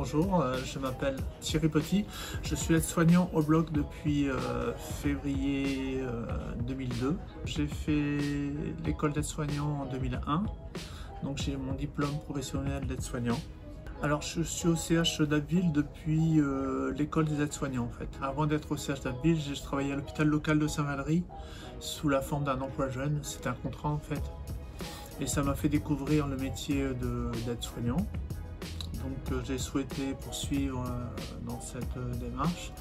bonjour, euh, je m'appelle Thierry Petit, je suis aide-soignant au bloc depuis euh, février 2002. Euh, j'ai fait l'école d'aide-soignant en 2001, donc j'ai mon diplôme professionnel d'aide-soignant. Alors je suis au CH d'Abbeville depuis l'école des aides-soignants en fait. Avant d'être au CH d'Abbeville, j'ai travaillé à l'hôpital local de Saint-Valery sous la forme d'un emploi jeune, c'était un contrat en fait. Et ça m'a fait découvrir le métier d'aide-soignant. Donc euh, j'ai souhaité poursuivre euh, dans cette euh, démarche.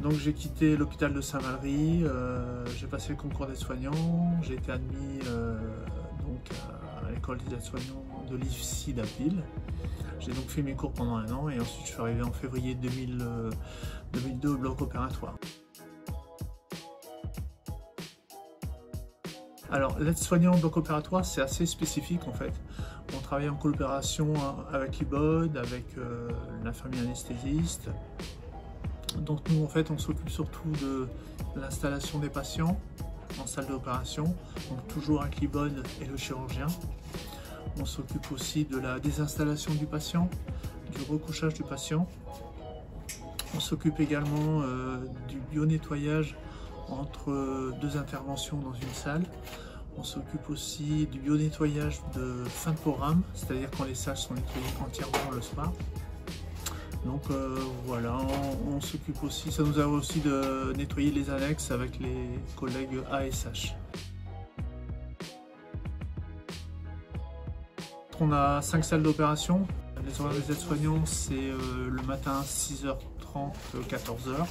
Donc j'ai quitté l'hôpital de Saint-Valery, j'ai passé le concours d'aide-soignant, j'ai été admis donc, à l'école des aides-soignants de l'IFSI d'Appil. J'ai donc fait mes cours pendant un an et ensuite je suis arrivé en février 2002 au bloc opératoire. Alors l'aide-soignant au bloc opératoire c'est assez spécifique en fait. Travaille en coopération avec l'IBOD, avec euh, l'infirmier anesthésiste. Donc nous en fait on s'occupe surtout de l'installation des patients en salle d'opération, donc toujours avec l'IBOD et le chirurgien. On s'occupe aussi de la désinstallation du patient, du recouchage du patient. On s'occupe également euh, du bio-nettoyage entre deux interventions dans une salle. On s'occupe aussi du bio-nettoyage de fin de programme, c'est-à-dire quand les salles sont nettoyées entièrement le soir. Donc euh, voilà, on, s'occupe aussi, ça nous arrive aussi de nettoyer les annexes avec les collègues ASH. On a 5 salles d'opération. Les horaires des aides-soignants, c'est euh, le matin 6h30, 14h.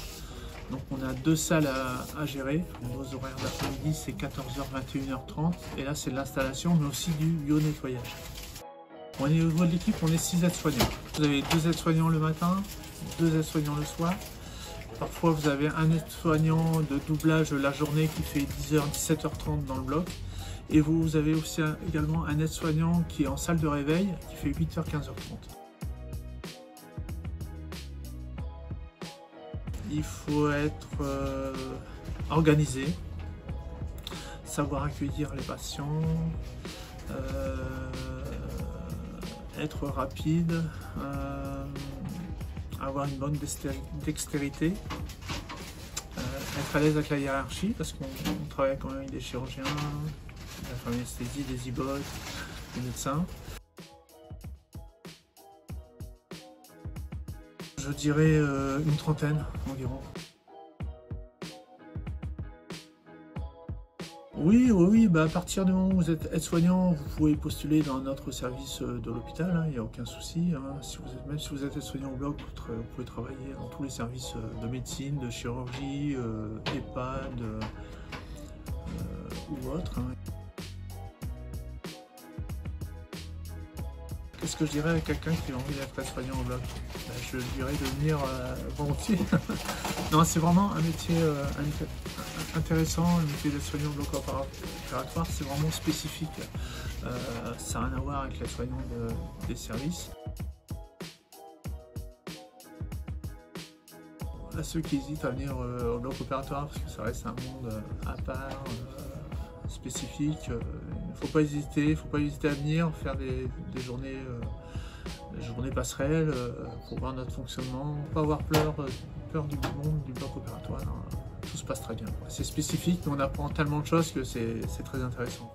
Donc on a deux salles à, gérer. Nos horaires d'après-midi c'est 14h, 21h30. Et là c'est de l'installation mais aussi du bio-nettoyage. Au niveau de l'équipe, on est 6 aides-soignants. Vous avez deux aides-soignants le matin, deux aides-soignants le soir. Parfois vous avez un aide-soignant de doublage la journée qui fait 10h, 17h30 dans le bloc. Et vous avez aussi également un aide-soignant qui est en salle de réveil qui fait 8h, 15h30. Il faut être euh, organisé, savoir accueillir les patients, euh, être rapide, euh, avoir une bonne dextérité, être à l'aise avec la hiérarchie parce qu'on travaille quand même avec des chirurgiens, la anesthésie, des ibotes, des médecins. Je dirais euh, une trentaine environ. Oui, oui, oui, bah à partir du moment où vous êtes aide-soignant, vous pouvez postuler dans notre service euh, de l'hôpital, il hein, n'y a aucun souci. Hein. Si vous êtes, même si vous êtes aide-soignant au bloc, vous, pouvez travailler dans tous les services euh, de médecine, de chirurgie, EHPAD ou autre. Hein. Qu'est-ce que je dirais à quelqu'un qui a envie d'être aide-soignant au bloc? Ben, Je dirais de venir euh, volontiers. non, c'est vraiment un métier euh, intéressant, le métier d'aide-soignant au bloc opératoire, c'est vraiment spécifique. Euh, ça n'a rien à voir avec l'aide-soignant des services. À ceux qui hésitent à venir au bloc opératoire, parce que ça reste un monde à part, spécifique. Euh, il ne faut pas hésiter, faut pas hésiter à venir faire des, journées, euh, journées passerelles euh, pour voir notre fonctionnement. Pas avoir peur, peur du monde du bloc opératoire. Hein. Tout se passe très bien. C'est spécifique, mais on apprend tellement de choses que c'est très intéressant.